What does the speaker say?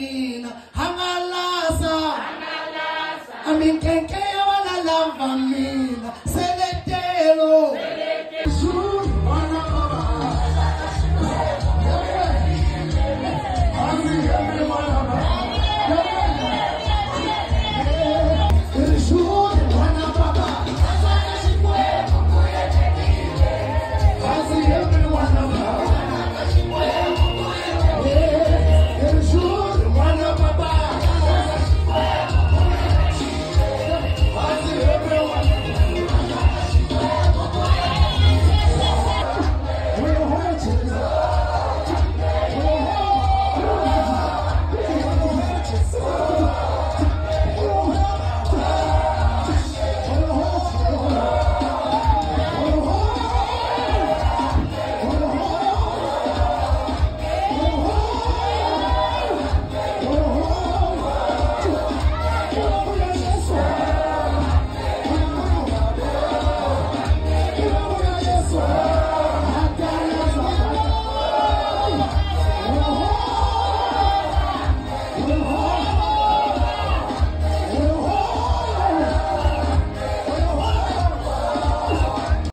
mina hangalasa. Hangalasa. Aminkenkea wanalava mina sele Jesus.